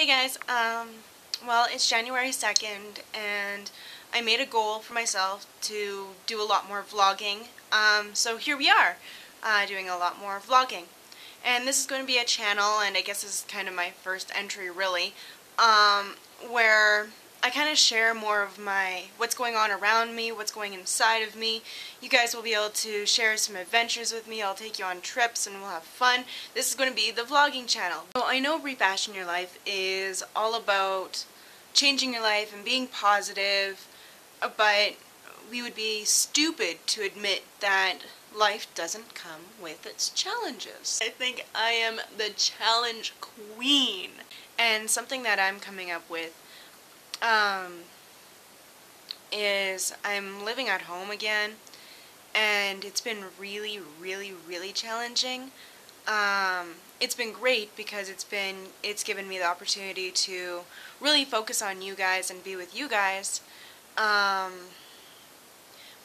Hey guys, um, well it's January 2nd and I made a goal for myself to do a lot more vlogging. Um, so here we are, uh, doing a lot more vlogging. And this is going to be a channel, and I guess this is kind of my first entry really, um, where I kind of share more of my what's going on around me, what's going inside of me. You guys will be able to share some adventures with me. I'll take you on trips and we'll have fun. This is going to be the vlogging channel. So I know Refashion Your Life is all about changing your life and being positive, uh, but we would be stupid to admit that life doesn't come with its challenges. I think I am the challenge queen. And something that I'm coming up with um, is I'm living at home again and it's been really, really, really challenging. Um, it's been great because it's been it's given me the opportunity to really focus on you guys and be with you guys. Um,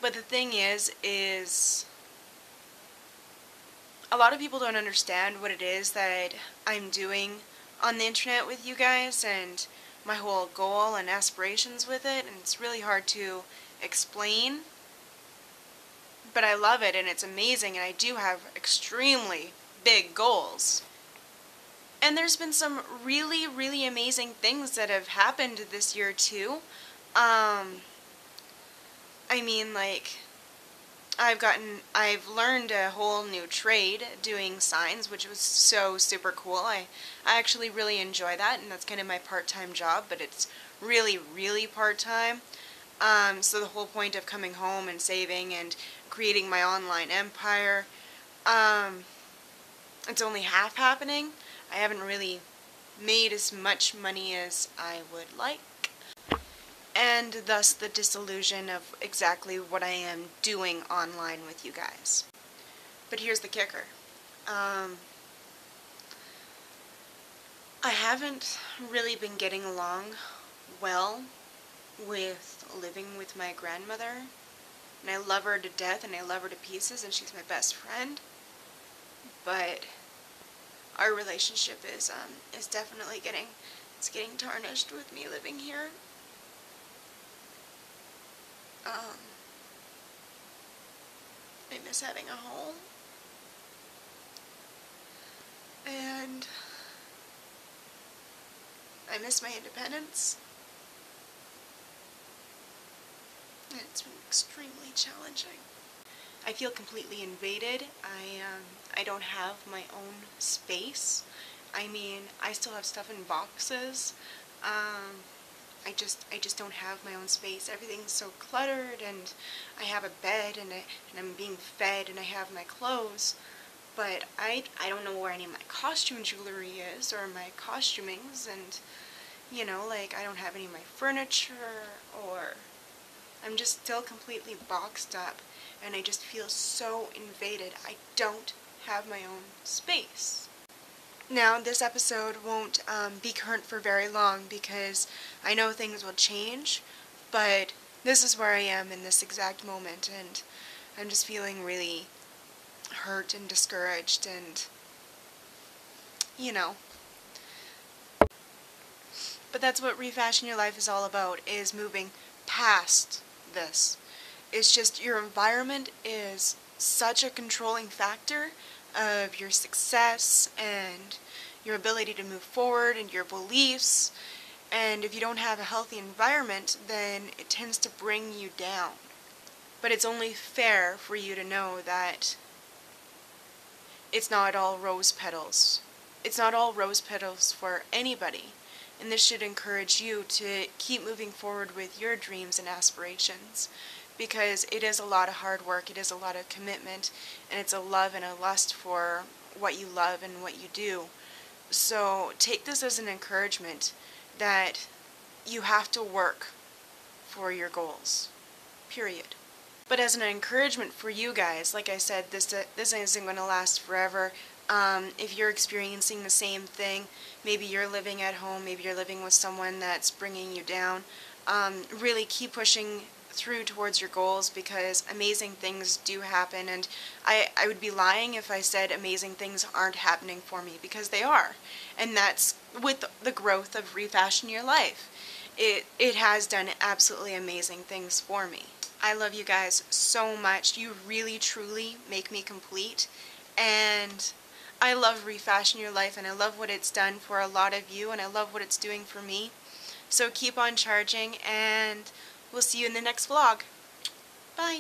but the thing is, is a lot of people don't understand what it is that I'm doing on the internet with you guys and my whole goal and aspirations with it, and it's really hard to explain. But I love it, and it's amazing, and I do have extremely big goals. And there's been some really, really amazing things that have happened this year, too. Um, I mean, like, I've gotten, I've learned a whole new trade doing signs, which was so super cool. I, I actually really enjoy that, and that's kind of my part-time job, but it's really, really part-time. Um, so the whole point of coming home and saving and creating my online empire, um, it's only half happening. I haven't really made as much money as I would like and thus the disillusion of exactly what I am doing online with you guys. But here's the kicker. Um, I haven't really been getting along well with living with my grandmother. And I love her to death and I love her to pieces and she's my best friend. But our relationship is um, is definitely getting it's getting tarnished with me living here um, I miss having a home. And I miss my independence. And it's been extremely challenging. I feel completely invaded. I um, I don't have my own space. I mean, I still have stuff in boxes. Um, I just I just don't have my own space. Everything's so cluttered and I have a bed and, I, and I'm being fed and I have my clothes. But I, I don't know where any of my costume jewelry is or my costumings and you know like I don't have any of my furniture or I'm just still completely boxed up and I just feel so invaded. I don't have my own space. Now, this episode won't um, be current for very long because I know things will change, but this is where I am in this exact moment, and I'm just feeling really hurt and discouraged, and you know. But that's what Refashion Your Life is all about, is moving past this. It's just your environment is such a controlling factor of your success and your ability to move forward and your beliefs. And if you don't have a healthy environment, then it tends to bring you down. But it's only fair for you to know that it's not all rose petals. It's not all rose petals for anybody. And this should encourage you to keep moving forward with your dreams and aspirations because it is a lot of hard work, it is a lot of commitment, and it's a love and a lust for what you love and what you do. So take this as an encouragement that you have to work for your goals. Period. But as an encouragement for you guys, like I said, this this isn't going to last forever. Um, if you're experiencing the same thing, maybe you're living at home, maybe you're living with someone that's bringing you down, um, really keep pushing through towards your goals because amazing things do happen and I, I would be lying if I said amazing things aren't happening for me because they are. And that's with the growth of Refashion Your Life. It, it has done absolutely amazing things for me. I love you guys so much. You really, truly make me complete. And I love Refashion Your Life and I love what it's done for a lot of you and I love what it's doing for me. So keep on charging and we'll see you in the next vlog. Bye.